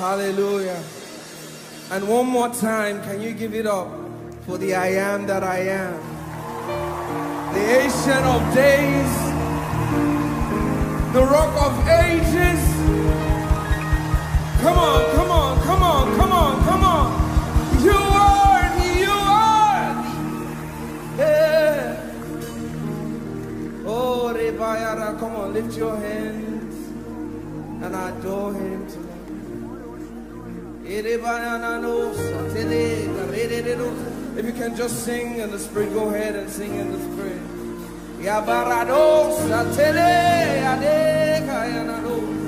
Hallelujah. And one more time, can you give it up for the I am that I am? The Ancient of Days, the Rock of Ages. Come on, come on, come on, come on, come on. You are, you are. Yeah. Oh, Rebayara, come on, lift your hands and adore Him if you can just sing in the spirit, go ahead and sing in the spirit. Yabarado satele adeka yanado.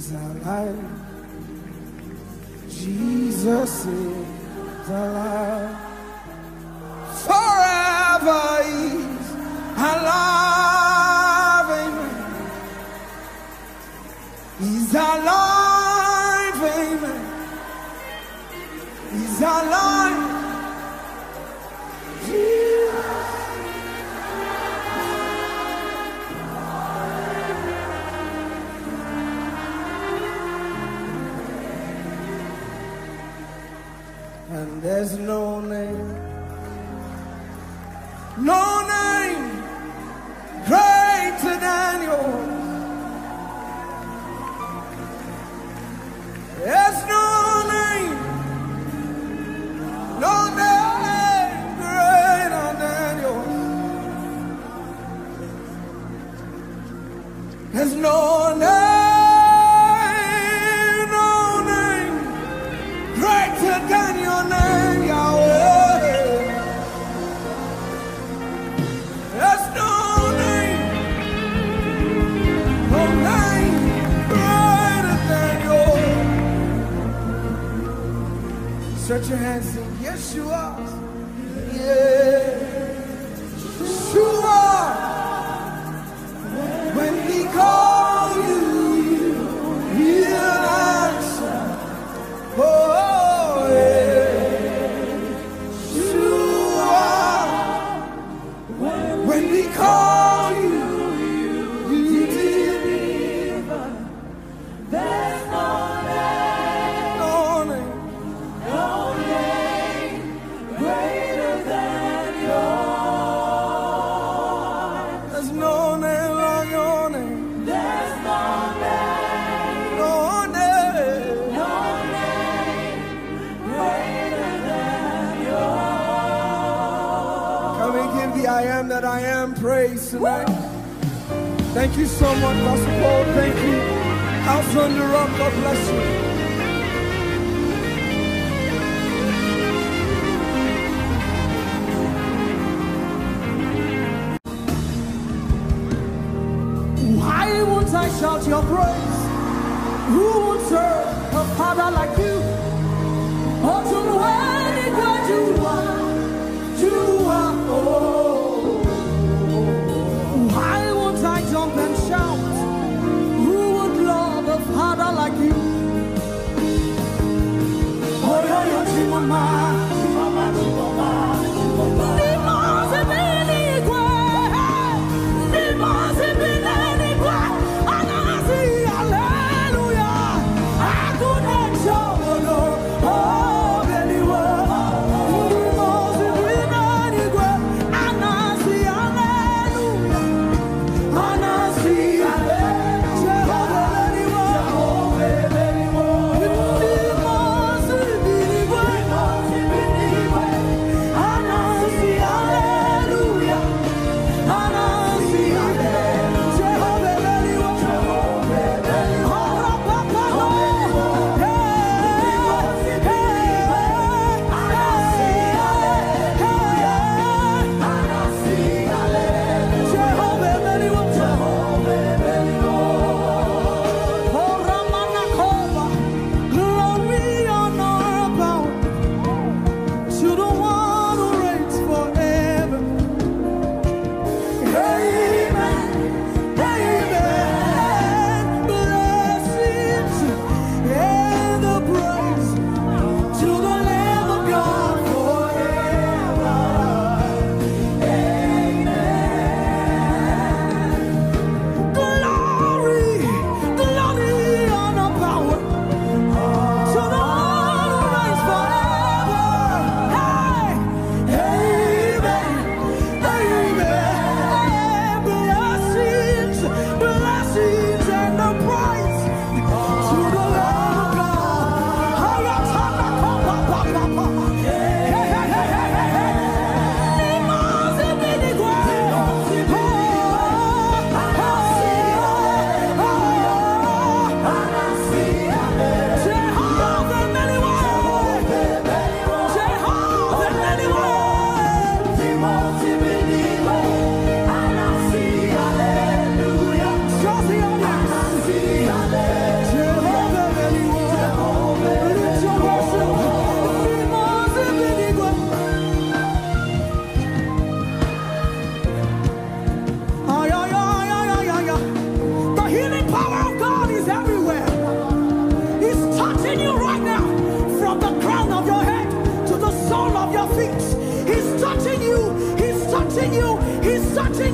is alive. Jesus is alive. Forever is alive. Amen. He's alive. Amen. He's alive. There's no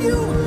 you.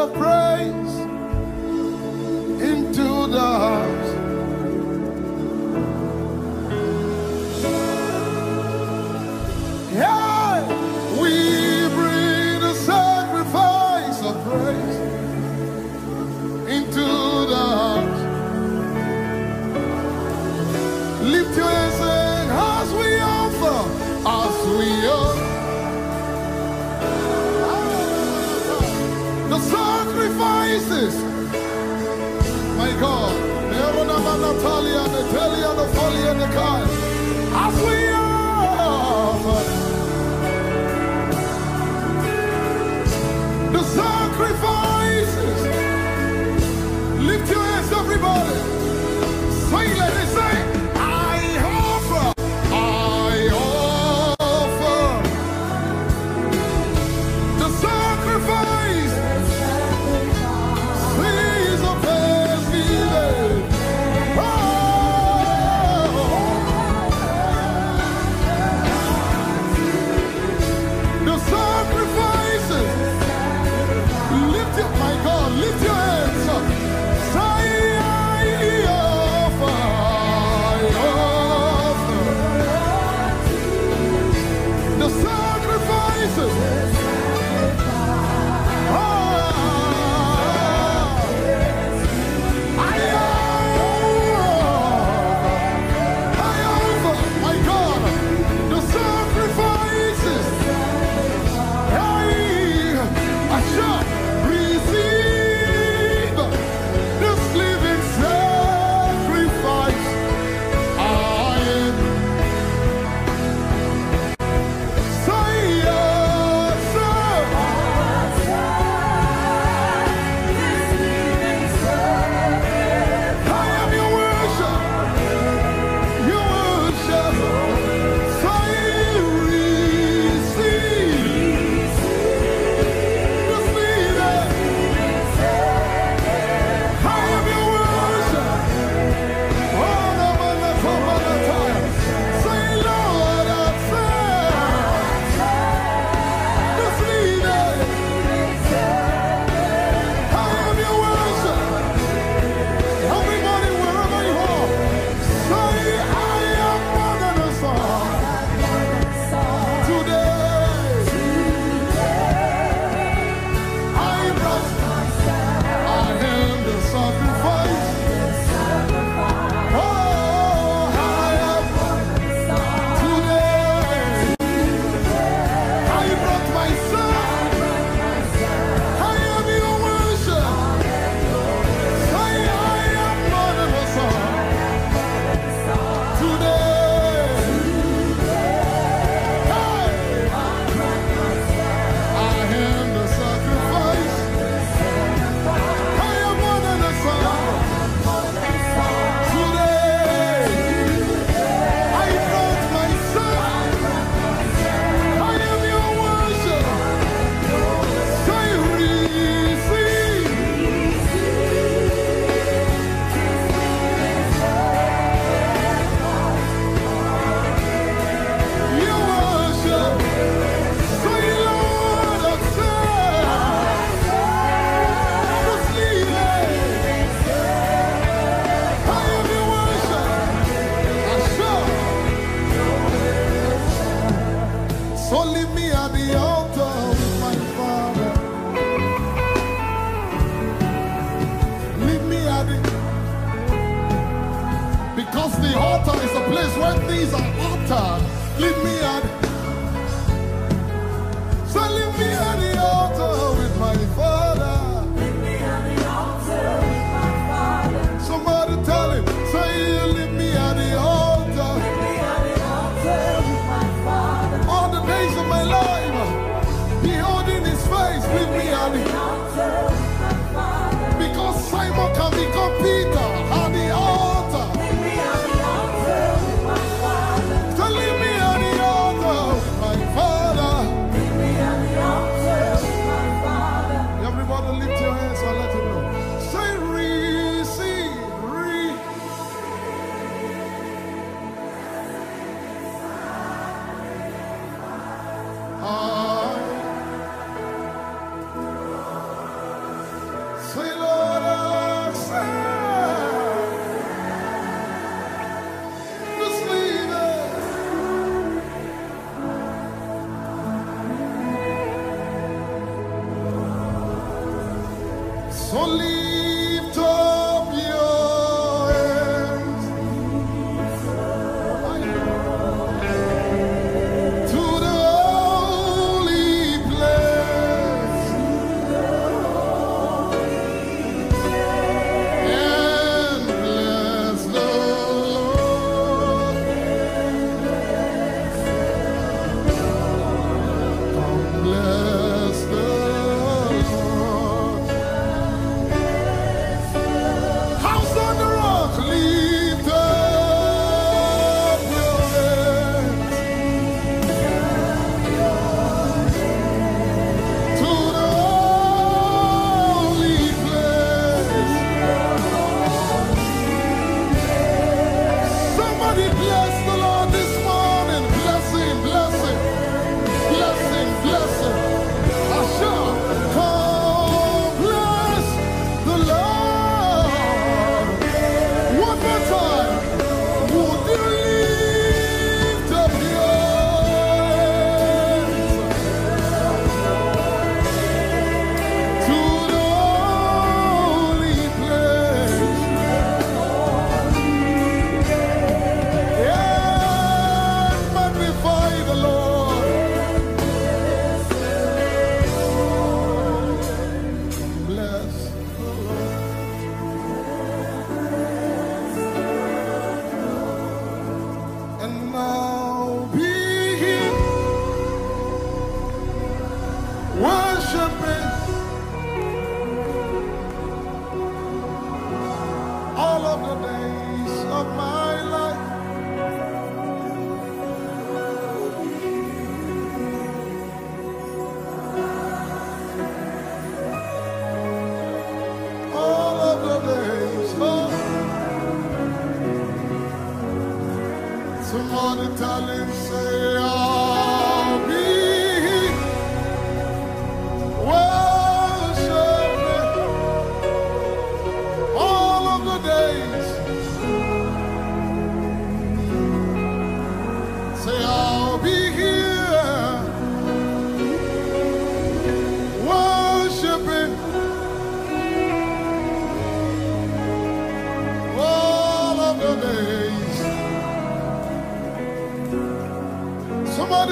Of the sacrifices.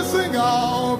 Sing, I'll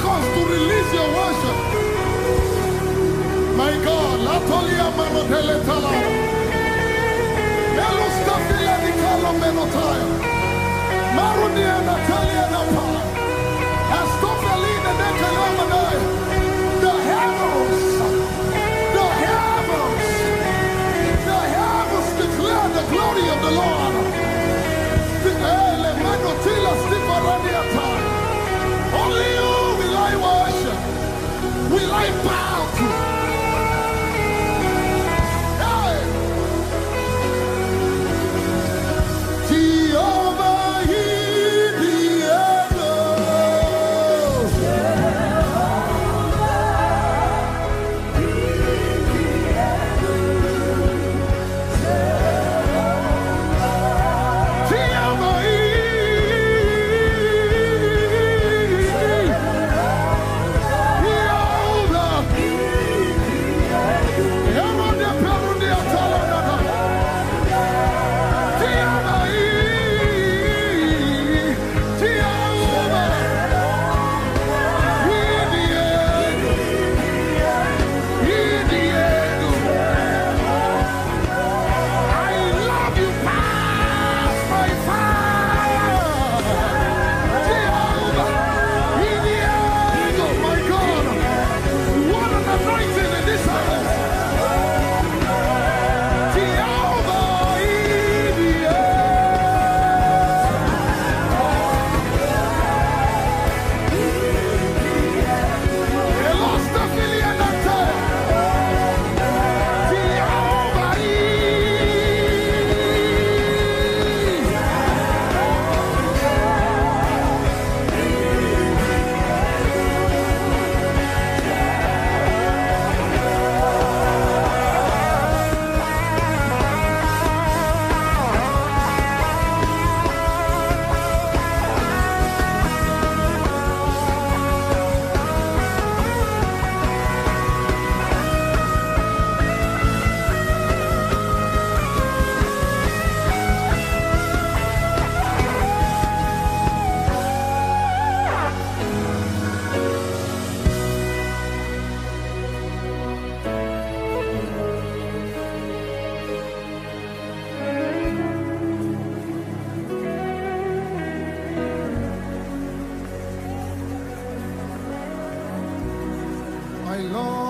60 seconds to release your worship. My God, Latolia Manotele Talada. Meluskafila di Kalo Menotaya. Marunia Natalia Napa. Astofelina Nekalamanaya. The heavens, the heavens, the heavens declare the glory of the Lord. Will I I love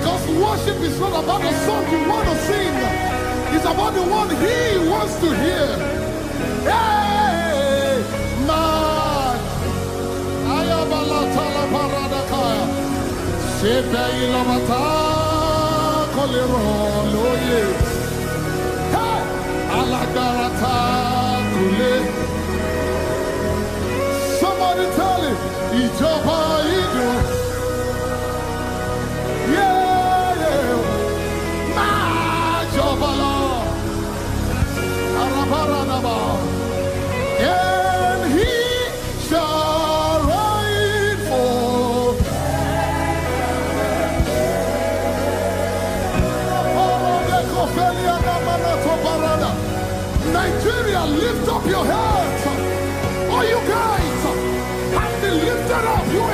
Because worship is not about the song you want to sing. It's about the one he wants to hear. Hey, man. Ayabala tala paradakaya. Shepe ilabata kolero loye. Hey, alagarata kule. Somebody tell him, Ijoba. Come on. And he shall. Nigeria, lift up your heads, you guys have been lifted up, you.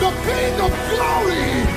The King of glory.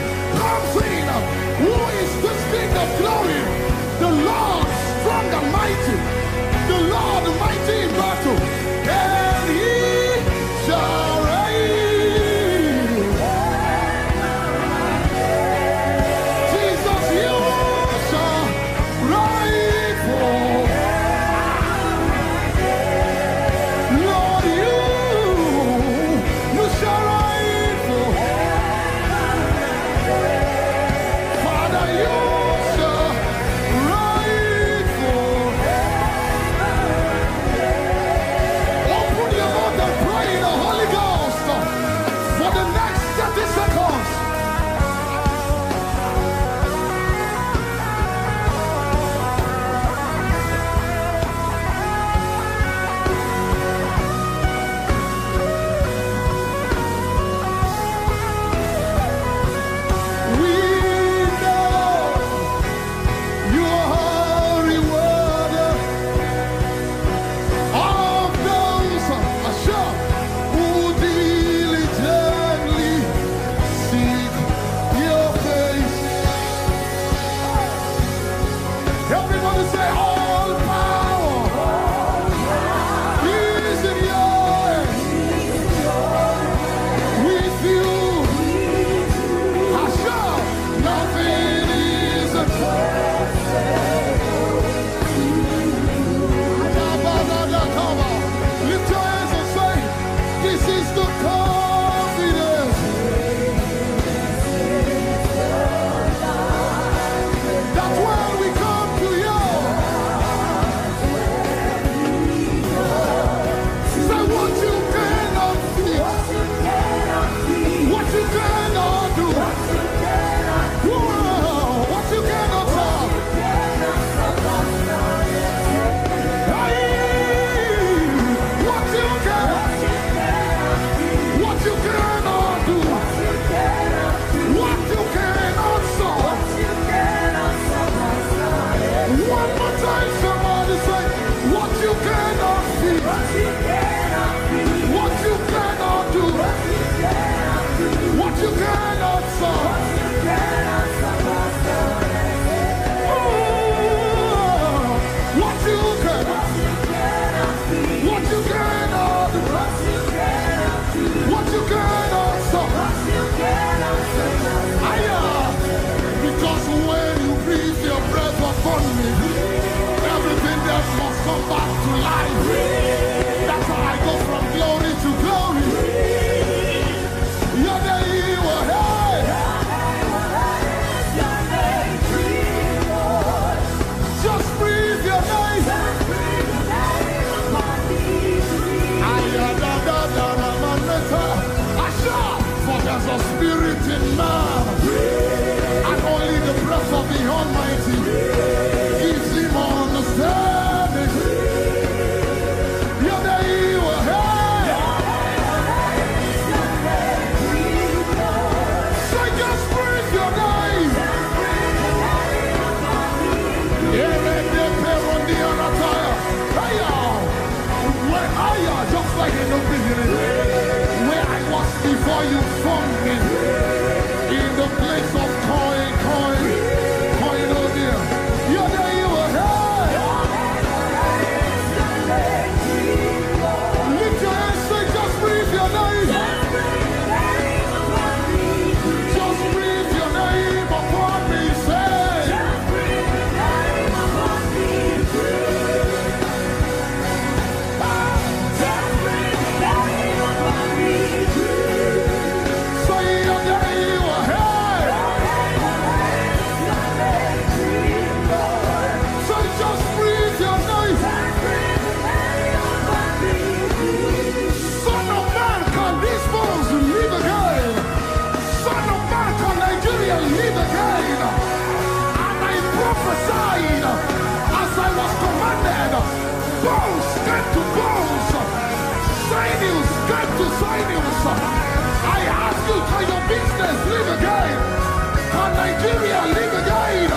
Nigeria, live again.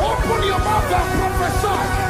Open your mouth and prophesy.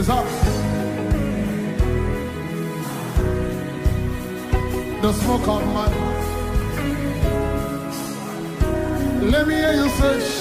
is up. The smoke of my. Let me hear you say.